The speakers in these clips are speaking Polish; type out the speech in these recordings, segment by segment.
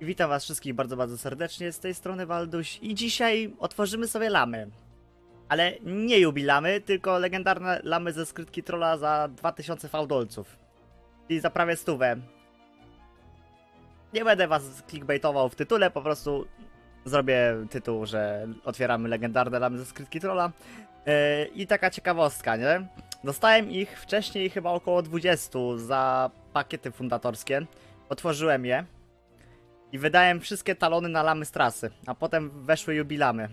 Witam was wszystkich bardzo, bardzo serdecznie, z tej strony Walduś i dzisiaj otworzymy sobie lamy. Ale nie jubilamy, tylko legendarne lamy ze skrytki trolla za 2000 fałdolców. I za prawie stówę. Nie będę was clickbaitował w tytule, po prostu zrobię tytuł, że otwieramy legendarne lamy ze skrytki trolla. Yy, I taka ciekawostka, nie? Dostałem ich wcześniej chyba około 20 za pakiety fundatorskie. Otworzyłem je i wydałem wszystkie talony na lamy z trasy, a potem weszły jubilamy.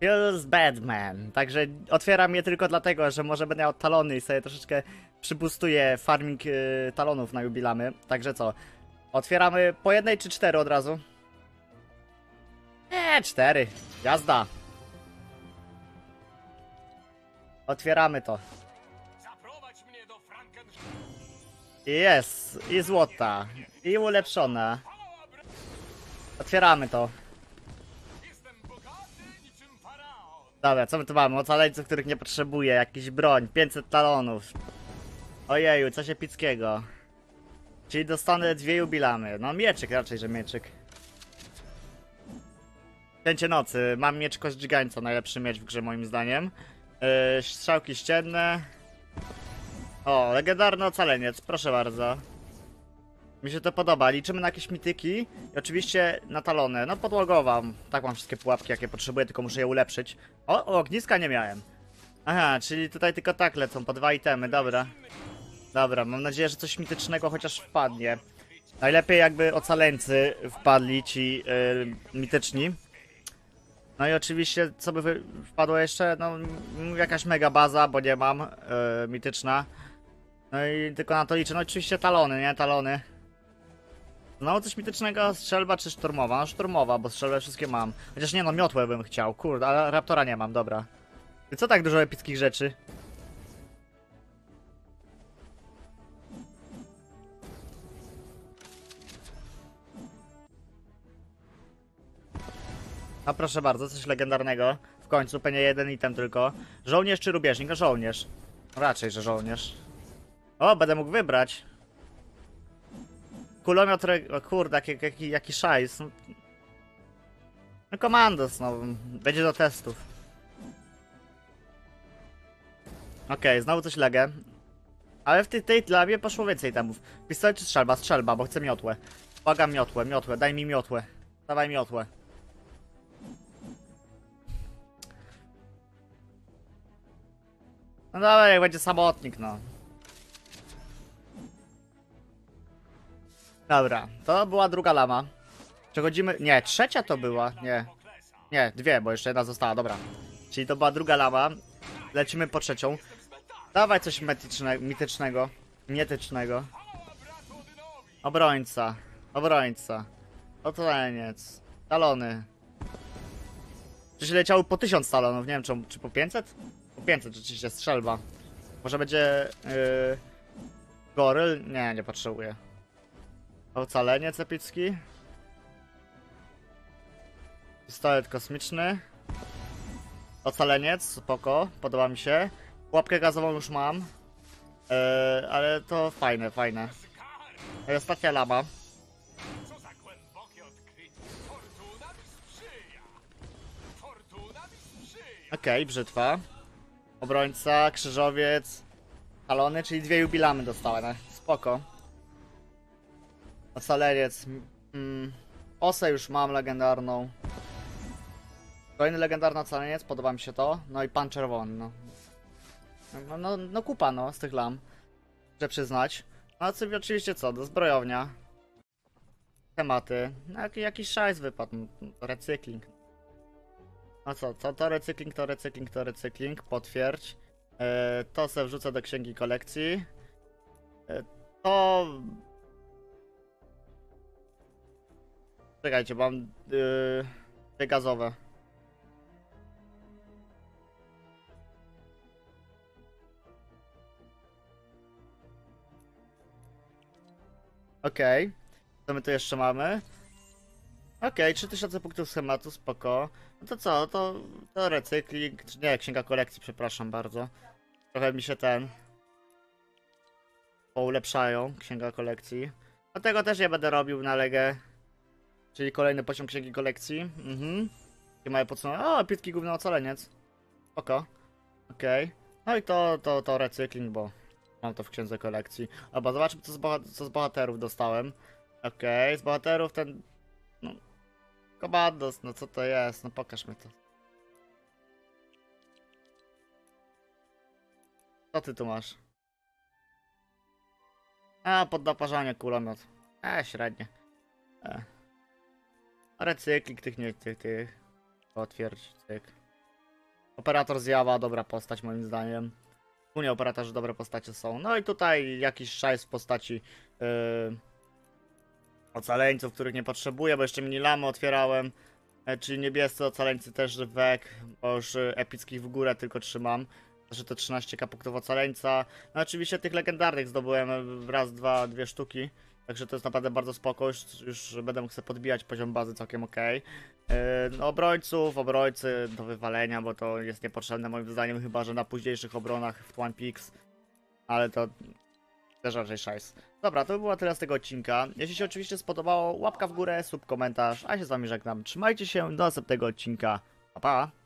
Feels bad, man. Także otwieram je tylko dlatego, że może będę miał talony i sobie troszeczkę przybustuję farming y, talonów na jubilamy. Także co? Otwieramy po jednej czy cztery od razu? Eee, cztery. Jazda. Otwieramy to. Jest. I złota. I ulepszona. Otwieramy to. Dobra, co my tu mamy? Ocaleńców, których nie potrzebuję. Jakiś broń. 500 talonów. Ojeju, coś epickiego. Czyli dostanę dwie jubilamy. No mieczyk raczej, że mieczyk. Cięcie nocy. Mam miecz koździgańca, najlepszy miecz w grze moim zdaniem. Yy, strzałki ścienne. O, legendarny ocaleniec, proszę bardzo. Mi się to podoba. Liczymy na jakieś mityki i oczywiście na talony. No podłogowa. Tak mam wszystkie pułapki, jakie potrzebuję, tylko muszę je ulepszyć. O, o ogniska nie miałem. Aha, czyli tutaj tylko tak lecą, po dwa itemy, dobra. Dobra, mam nadzieję, że coś mitycznego chociaż wpadnie. Najlepiej jakby ocaleńcy wpadli ci yy, mityczni. No i oczywiście, co by wpadło jeszcze? No, jakaś mega baza, bo nie mam, yy, mityczna. No i tylko na to liczę. No oczywiście talony, nie? Talony. No coś mitycznego, strzelba czy szturmowa? No szturmowa, bo strzelbę wszystkie mam. Chociaż nie no, miotłę bym chciał, kurde, ale raptora nie mam, dobra. I co tak dużo epickich rzeczy? No proszę bardzo, coś legendarnego. W końcu pewnie jeden item tylko. Żołnierz czy rubieżnik? No żołnierz. Raczej, że żołnierz. O, będę mógł wybrać. Kulomiot, o kurde, jaki, jaki, jaki szajs. No, komandos, no, będzie do testów. Okej, znowu coś legę. Ale w tej, tej labie poszło więcej temów. Pistolet czy strzelba? Strzelba, bo chcę miotłę. Błagam miotłę, miotłę, daj mi miotłę. Dawaj miotłę. No dobra, jak będzie samotnik, no. Dobra, to była druga lama. Przechodzimy. Nie, trzecia to była. Nie. Nie, dwie, bo jeszcze jedna została, dobra. Czyli to była druga lama. Lecimy po trzecią. Dawaj coś metyczne, mitycznego. Mietycznego. Obrońca. Obrońca. Ocaleniec. Talony. Przecież leciały po 1000 talonów, nie wiem czy, czy po 500? Po 500 rzeczywiście, strzelba. Może będzie... Yy, goryl? Nie, nie potrzebuję. Ocaleniec epicki. Pistolet kosmiczny. Ocaleniec, spoko, podoba mi się. Łapkę gazową już mam. Yy, ale to fajne, fajne. Ostatnia lama. Co za głębokie odkrycie. Fortuna mi sprzyja. Fortuna mi sprzyja. Okej, brzytwa. Obrońca, krzyżowiec. Talony, czyli dwie jubilamy dostałem. Spoko. Ocaleniec. Mm, osę już mam legendarną. Kolejny legendarny ocaleniec, podoba mi się to. No i pan czerwony, no. No, no, no kupa, no, z tych lam. Muszę przyznać. No co, oczywiście co, do zbrojownia. Tematy. No, jaki, jakiś szajs wypadł. no, Recykling. No co, to, to recykling, to recykling, to recykling, potwierdź. E, to se wrzucę do księgi kolekcji. E, to... Czekajcie, mam yy, dwie gazowe. Okej, co my tu jeszcze mamy? Okej, 3000 punktów schematu, spoko. No to co, to, to recykling, czy nie, księga kolekcji, przepraszam bardzo. Trochę mi się ten... Poulepszają, księga kolekcji. Dlatego też nie będę robił na legę Czyli kolejny poziom księgi kolekcji. Mhm. Jakie mają podsumowanie? O, epicki główny ocaleniec. Oko. Okej. No i to, to, to recykling, bo mam to w księdze kolekcji. Albo zobaczmy, co z, co z bohaterów dostałem. Okej, z bohaterów ten... No... Komandos, no co to jest? No pokaż mi to. Co ty tu masz? A, podnaparzanie kulomiot. E, średnie. E. Recykling tych nie, tych, tych. Potwierdź, cyk. Operator zjawa, dobra postać moim zdaniem. Ogólnie operatorzy dobre postacie są. No i tutaj jakiś szajs w postaci yy, ocaleńców, których nie potrzebuję, bo jeszcze minilamy otwierałem. E, czyli niebiescy ocaleńcy też wek, bo już y, epickich w górę tylko trzymam. Znaczy to 13k punktów ocaleńca. No oczywiście tych legendarnych zdobyłem e, raz, dwa, dwie sztuki. Także to jest naprawdę bardzo spoko, już, będę mógł sobie podbijać poziom bazy całkiem ok. No, obrońców, obrońcy do wywalenia, bo to jest niepotrzebne moim zdaniem, chyba że na późniejszych obronach w Twine Peaks. Ale to też raczej szajs. Dobra, to by było tyle z tego odcinka. Jeśli się oczywiście spodobało, łapka w górę, sub, komentarz, a się z wami żegnam. Trzymajcie się, do następnego odcinka. Pa, pa!